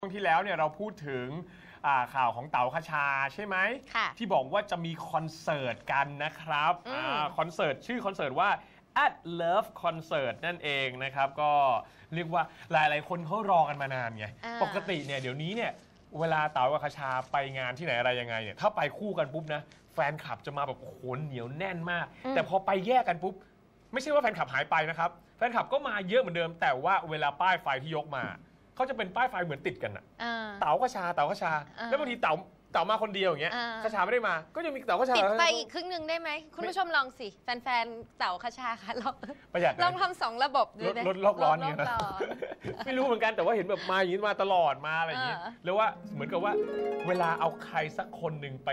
ช่วงที่แล้วเนี่ยเราพูดถึงอ่าข่าวของเต๋าคชาใช่ไหมค่ะที่บอกว่าจะมีคอนเสิร์ตกันนะครับอืมอ่าคอนเสิร์ตชื่อคอนเสิร์ตว่า at love concert นั่นเองนะครับ ก็เรียกว่าหลาย ๆ คนเขารอกันมานานไงอ่าปกติเนี่ยเดี๋ยวนี้เนี่ยเวลาเต๋ากับคชาไปงานที่ไหนอะไรยังไงเนี่ยถ้าไปคู่กันปุ๊บนะแฟนคลับจะมาแบบโอ้โหเหนียวแน่นมาก แต่พอไปแยกกันปุ๊บ ไม่ใช่ว่าแฟนคลับหายไปนะครับ แฟนคลับก็มาเยอะเหมือนเดิม แต่ว่าเวลาป้ายไฟที่ยกมา เขาจะเป็นป้ายไฟเหมือนติดกันอะอ่า เต๋ากระชาเต๋ากระชา อ่า แล้วบางทีเต๋าเต๋ามาคนเดียวอย่างเงี้ยอ่ากระชาไม่ได้มา ก็ยังมีเต๋ากระชาติดไฟอีกครึ่งหนึ่งได้ไหม คุณผู้ชมลองสิ แฟนๆเต่าคชาค่ะลองประหยัดลองนะทำสองระบบดูลดดิลดโลกร้อนลเนี่ยดนะโลกร้อน ไม่รู้เหมือนกันแต่ว่าเห็นแบบมาอย่างนี้มาตลอดมาอะไรอย่างงี้เออแล้วว่าเหมือนกับว่า เวลาเอาใครสักคนหนึ่งไป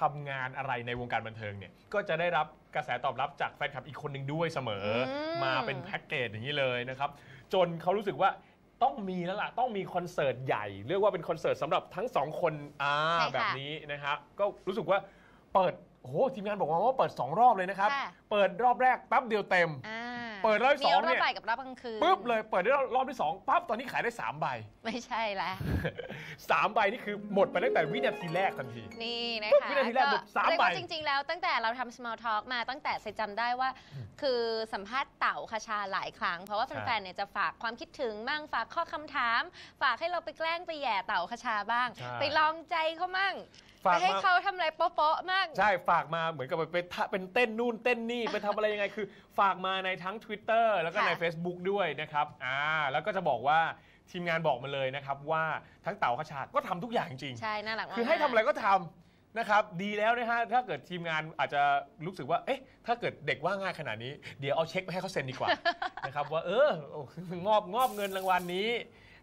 ทำงานอะไรในวงการบันเทิงเนี่ย ก็จะได้รับกระแสตอบรับจากแฟนคลับอีกคนหนึ่งด้วยเสมออมมาเป็นแพ็กเกจอย่างนี้เลยนะครับ จนเขารู้สึกว่า ต้องมีแล้วล่ะ ต้องมีคอนเสิร์ตใหญ่ เรียกว่าเป็นคอนเสิร์ตสำหรับทั้งสองคนอ่าใช่ค่ะแบบนี้นะครับก็รู้สึกว่าเปิดโอ้โหทีมงานบอกมาว่าเปิด 2 รอบเลยนะครับ ค่ะ เปิดรอบแรกแป๊บเดียวเต็ม อ่าเปิดรอบที่สองมีรเนี่อบยบ่ายกับรอบกลางคืนปุ๊บเลยเปิดได้รอบที่สองปั๊บตอนนี้ขายได้ 3 ใบ ไม่ใช่แล้วสามใบนี่คือหมดไปตั้งแต่วินาทีแรกทันที นี่นะปุ๊บคะวินาทีแรกหมดสามเรียกว่าใบจริง ๆ แล้วตั้งแต่เราทำ small talk มาตั้งแต่เซจำได้ว่าคือสัมภาษณ์เต่าคชาหลายครั้ง เพราะว่าใช่แฟนๆเนี่ยจะฝากความคิดถึงบ้างฝากข้อคำถาม ฝากให้เราไปแกล้งไปแหย่เต่าคชาบ้าง ใช่ไปลองใจเขามั่งฝาไปกให้มา เขาทำอะไรโป๊ะๆมั่ง ใช่ฝากมาเหมือนกับไปไปทะเป็นเต้นนู่นเต้นนี่ ไปทำอะไรยังไงคือ ฝากมาในทั้ง Twitter แล้วก็ใน ค่ะ Facebook ด้วยนะครับอ่าแล้วก็จะบอกว่าทีมงานบอกมาเลยนะครับว่าทั้งเต่าขชาก็ทำทุกอย่างจริง ใช่น่ารักมากคือให้ทำอะไรก็ทำ นะครับดีแล้วนะฮะถ้าเกิดทีมงานอาจจะรู้สึกว่าเอ๊ะถ้าเกิดเด็กว่าง่ายขนาดนี้ เดี๋ยวเอาเช็คไปให้เขาเซ็นดีกว่า นะครับว่าเอองอบงอบเงินรางวัลนี้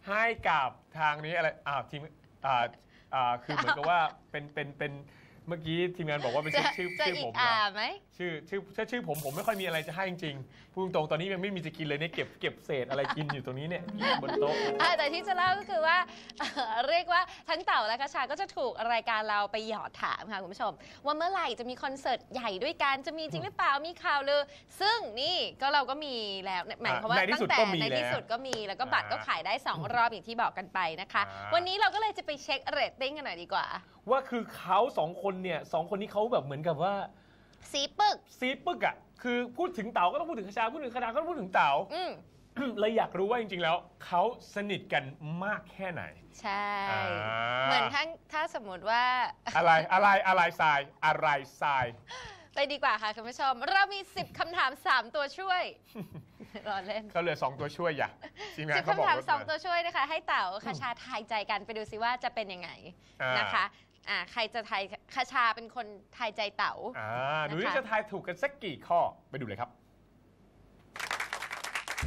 ให้กับทางนี้อะไรอ้าวทีมอ่าอ่าคือเหมือนกับว่าเป็นเป็นเป็นเมื่อกี้ทีมงานบอกว่าเป็นจะชื่อชื่อจะชื่ออีผกมเหรอ่าอไหม ชื่อชื่อชื่อชื่อผมผมไม่ค่อยมีอะไรจะให้จริงๆพูดตรงๆตอนนี้ยังไม่มีจะกินเลยเนี่ยเก็บเก็บเศษอะไรกินอยู่ตรงนี้เนี่ยบนโต๊ะ อ่าแต่ที่จะเล่าก็คือว่าเรียกว่าทั้งเต่าและกระชาก็จะถูกรายการเราไปหยอดถามค่ะคุณผู้ชม ว่าเมื่อไหร่จะมีคอนเสิร์ตใหญ่ด้วยกันจะมีจริงหรือเปล่ามีข่าวลือ ซึ่งนี่ก็เราก็มีแล้วหมายความว่าในที่ตั้สุดงแต่ก็มีในที่แล้วสุดก็มีแล้วก็บัตรก็อ่าขายได้ 2 รอบอย่างที่บอกกันไปนะคะ อ่า วันนี้เราก็เลยจะไปเช็คเรตติ้งกันหน่อยดีกว่าว่าคือเขาสองคนเนี่ยสองคนนี้เขาแบบเหมือนกับว่าสีปึกซีปึกอะคือพูดถึงเต๋าก็ต้องพูดถึงคชาพูดถึงคชาก็ต้องพูดถึงเต๋า อืม เลยอยากรู้ว่าจริงๆแล้วเขาสนิทกันมากแค่ไหน ใช่ อ่า เหมือนทั้งถ้าสมมติว่า อะไรอะไรอะไรทรายอะไรทราย ไปดีกว่าค่ะคุณผู้ชม เรามี 10คำถาม 3 ตัวช่วย รอเล่นเขาเหลือสองตัวช่วยอย่าทีมงานสิบเขาบอกคำถามไว้สองก่อนตัวช่วยนะคะ ให้เต๋าคาชาทายใจกันไปดูซิว่าจะเป็นยังไงอ่านนะคะ อ่าใครจะทายคาชาเป็นคนทายใจเต๋าอ่าดูนะคะที่จะทายถูกกันสักกี่ข้อไปดูเลยครับ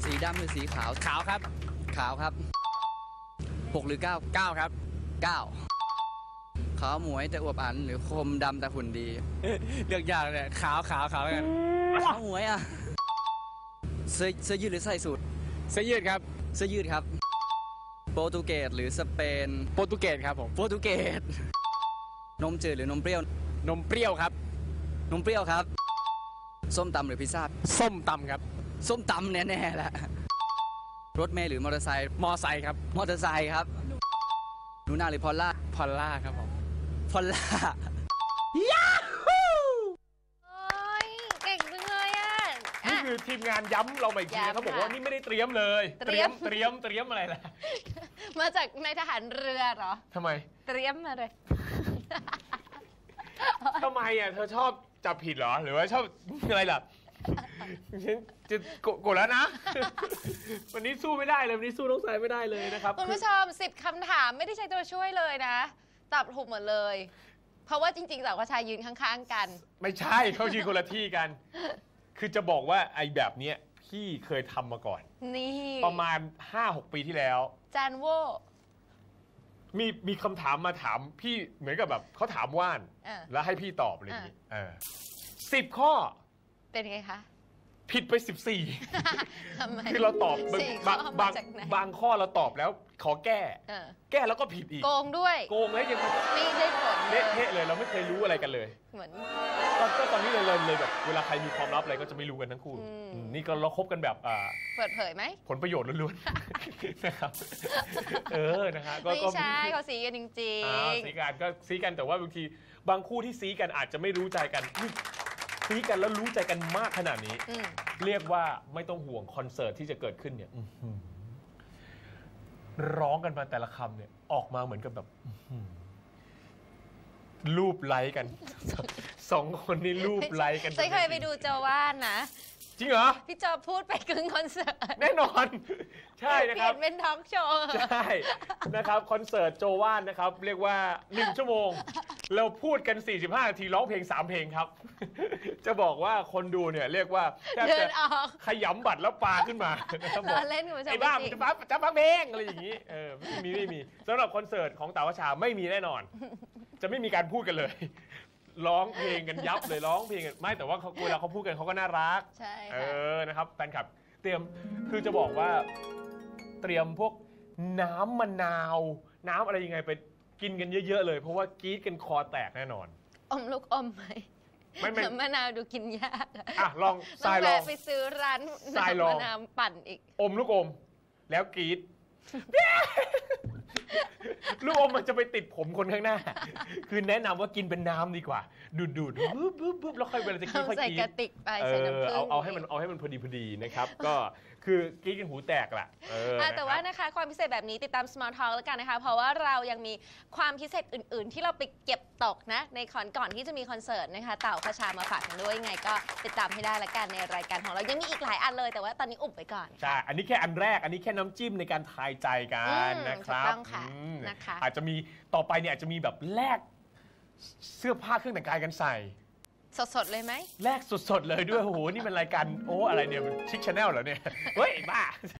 สีดำหรือสีขาวขาวครับ ขาวครับ6หรือ9 9ครับ9ขาวหมวยแต่อวบอันหรือคมดำแต่หุ่นดี เลือกยากเลยขาวขาวขาวแล้วกันขาวหมวยอะเสื้อเสื้อยืดหรือใส่สูทเสื้อยืดครับเสื้อยืดครับ โปรตุเกสหรือสเปน โปรตุเกสครับผม โปรตุเกส นมจืดหรือนมเปรี้ยวนมเปรี้ยวครับ นมเปรี้ยวครับ ส้มตำหรือพิซซ่า ส้มตำครับ ส้มตำแน่ๆแหละรถเมล์หรือมอเตอร์ไซค์มอไซค์ครับ มอเตอร์ไซค์ครับหนูนาหรือพอลล่า พอลล่าครับผมพอลล่า โอ้ยเก่งจังเลยอะนี่อะ คือทีมงานย้ำเรามาอีกทีนะย้ำเขาบอกว่าค่ะนี่ไม่ได้เตรียมเลย เตรียม เตรียมเตรียมอะไรล่ะมาจากในทหารเรือเหรอ ทำไม เตรียมมาเลย ทำไมอะเธอชอบจับผิดเหรอ หรือว่าชอบอะไรล่ะฉันจะโกโกรธแล้วนะ วันนี้สู้ไม่ได้เลย วันนี้สู้น้องสายไม่ได้เลยนะครับ คุณผู้ชมสิบคำถามไม่ได้ใช้ตัวช่วยเลยนะ ตอบถูกหมดเลย เพราะว่าจริงๆเต๋าคาชายืนข้างๆกัน ไม่ใช่เขายืนคนละที่กัน คือจะบอกว่าไอ้แบบเนี้ยพี่เคยทำมาก่อน นี่ ประมาณ 5-6 ปีที่แล้ว จานโว มีมีคำถามมาถามพี่เหมือนกับแบบเขาถามว่านอะแล้วให้พี่ตอบอะไรอย่างนี้เออสิบข้อเป็นไงคะ ผิดไป14ทำไมคือเราตอบสี่บางข้อมาบางจากไหนบางข้อเราตอบแล้ว ขอแก้ เออแก้แล้วก็ผิดอีก โกงด้วย โกงแล้วยังไม่ได้ผลเลเละยเทะเลยเราไม่เคยรู้อะไรกันเลย เหมือน ก็ก็ตอนนี้เลยเลยเลยแบบเวลาใครมีความลับอะไรก็จะไม่รู้กันทั้งคู่อืม อืมนี่ก็เราคบกันแบบอ่าเปิดเผยไหมผลประโยชน์ล้วนๆ นะครับ เออนะฮะก็ไม่ก็ ใช่เขาสีกันจริงอ้าวซีกันก็ซีกันแต่ว่าบางทีบางคู่ที่ซีกันอาจจะไม่รู้ใจกันอุ๊ยซีกันแล้วรู้ใจกันมากขนาดนี้อืมเรียกว่าไม่ต้องห่วงคอนเสิร์ตที่จะเกิดขึ้นเนี่ยอื้อหือร้องกันมาแต่ละคำเนี่ยออกมาเหมือนกับแบบอื้อหือรูปไลค์กัน สองคนนี่รูปไลค์กันเจ๊เคยไปดูเจาว่านนะ จริงเหรอ พี่จอพูดไปครึ่งคอนเสิร์ต แน่นอน ใช่นะเปคลี่รัยบ นเป็นทอล์กโชว์ ใช่ นะครับ คอนเสิร์ตโจว่านนะครับ เรียกว่า 1 ชั่วโมง เราพูดกัน 45นาทีร้องเพลง 3 เพลงครับ จะบอกว่าคนดูเนี่ยเรียกว่าแทบเดิจะนออกขยำบัตรแล้วปาขึ้นมานะครับบล้ออกเล่นคุณผู้ชมไอ้บ้าจมันริง จะฟ้าจะฟังเพลงอะไรอย่างนี้ เออไม่มีไม่มีสำหรับคอนเสิร์ตของเต๋าชาไม่มีแน่นอน จะไม่มีการพูดกันเลย ร้องเพลงกันยับเลยร้องเพลงกันไม่แต่ว่าเขาเวลาเขาพูดกันเขาก็น่ารัก ใช่เอค่ะอนะครับแฟนคลับเตรียมคือจะบอกว่า เตรียมพวกน้ำมะนาว น้ำอะไรยังไงไปกินกันเยอะ ๆ เลย เพราะว่ากรี๊ดกันคอแตกแน่นอน อมลูกอมไหมไม่ไม่มะนาวดูกินยากอะอะลองต้ทอรางยลอง แวะไปซื้อร้านทรายลองน้ำมะนาวปั่นอีก อมลูกอม แล้วกรี๊ด ลูกอมมันจะไปติดผมคนข้างหน้า คือแนะนำว่ากินเป็นน้ำดีกว่า ดูดดูดๆบึ๊บบึ๊บบึ๊บแล้วค่อยเวลาจะกินเอาค่อยใส่กรี๊กดระติกไปเอใส่น้ำอผึ้ง เอาเอาให้มันเอาให้มันพอดีพอดีนะครับ ก็ คือกรี๊ดกันหูแตกแหละเอออะนะแต่คว่ารับนะคะความพิเศษแบบนี้ติดตาม Small Talk แล้วกันนะคะ เพราะว่าเรายังมีความพิเศษอื่น ๆ ที่เราไปเก็บตกนะ ในคอนก่อนที่จะมีคอนเสิร์ตนะคะ เต่าพระชามาฝากกันด้วยยังไงก็ติดตามให้ได้ละกันในรายการของเรายังมีอีกหลายอันเลย แต่ว่าตอนนี้อุบไว้ก่อน ใช่ อันนี้แค่อันแรก อันนี้แค่น้ำจิ้มในการทายใจกัน อืมนะครับถูกต้องค่ะอืมนะคะ อาจจะมีต่อไปเนี่ยอาจจะมีแบบแลกเสื้อผ้าเครื่องแต่งกายกันใส่ สดๆ เลยไหม แลกสดๆ เลยด้วย โอ้โห นี่เป็นรายการ โอ้ อะไรเนี่ย Chic Channel เหรอเนี่ย เฮ้ย บ้า